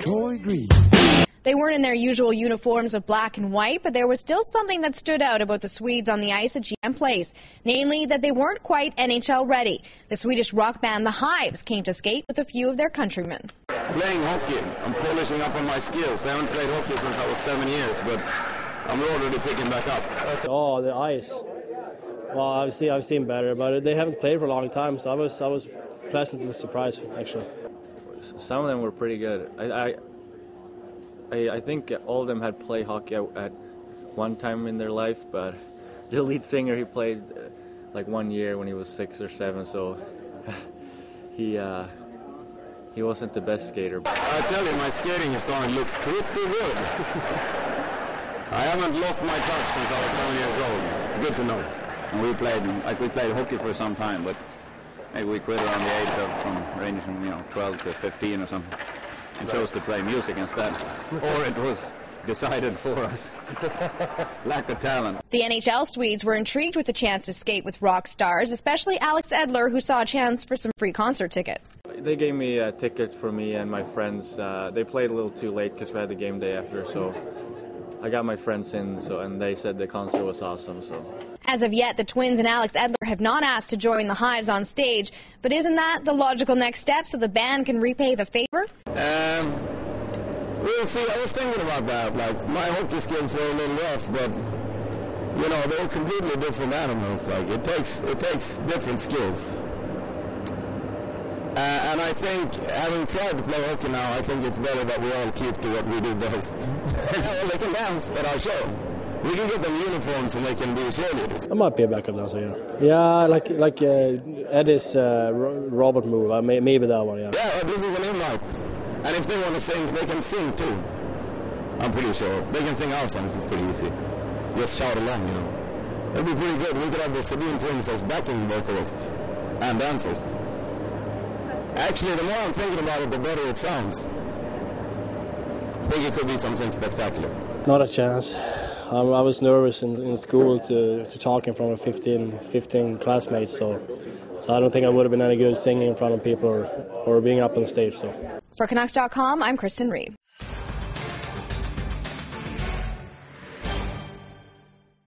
Troy Green. They weren't in their usual uniforms of black and white, but there was still something that stood out about the Swedes on the ice at GM Place, namely that they weren't quite NHL ready. The Swedish rock band The Hives came to skate with a few of their countrymen. Playing hockey, I'm polishing up on my skills. I haven't played hockey since I was seven years, but I'm already picking back up. Oh, the ice. Well, I've seen I've seen better, but they haven't played for a long time, so I was I was pleasantly surprised actually. Some of them were pretty good. I, I I, think all of them had played hockey at, one time in their life, but the lead singer he played uh, like one year when he was six or seven, so he uh, he wasn't the best skater. I tell you, my skating is starting to look pretty good. I haven't lost my touch since I was seven years old. It's good to know. We played like we played hockey for some time, but maybe we quit around the age of from ranging from you know 12 to 15 or something and chose to play music instead. or it was decided for us. Lack of talent. The NHL Swedes were intrigued with the chance to skate with rock stars, especially Alex Edler, who saw a chance for some free concert tickets. They gave me uh, tickets for me and my friends. Uh, they played a little too late because we had the game day after, so I got my friends in, so and they said the concert was awesome. So. As of yet, the Twins and Alex Edler have not asked to join the Hives on stage, but isn't that the logical next step so the band can repay the favor? Um, we'll see. I was thinking about that. Like my hockey skills were a little rough, but you know they're completely different animals. Like it takes it takes different skills. Uh, and I think, having tried to play hockey now, I think it's better that we all keep to what we do best. they can at our show. We can get them uniforms and they can be cheerleaders. I might be a backup dancer, yeah. Yeah, like like uh, Eddie's uh, robot move. Uh, maybe that one, yeah. Yeah, this is an invite. And if they want to sing, they can sing too. I'm pretty sure. They can sing our songs, it's pretty easy. Just shout along, you know. It'd be pretty good. We could have the Sedin twins as backing vocalists and dancers. Actually, the more I'm thinking about it, the better it sounds. I think it could be something spectacular. Not a chance. Um, I was nervous in, in school to, to talk in front of 15, 15 classmates, so so I don't think I would have been any good singing in front of people or, or being up on stage. So. For Canucks.com, I'm Kristen Reed.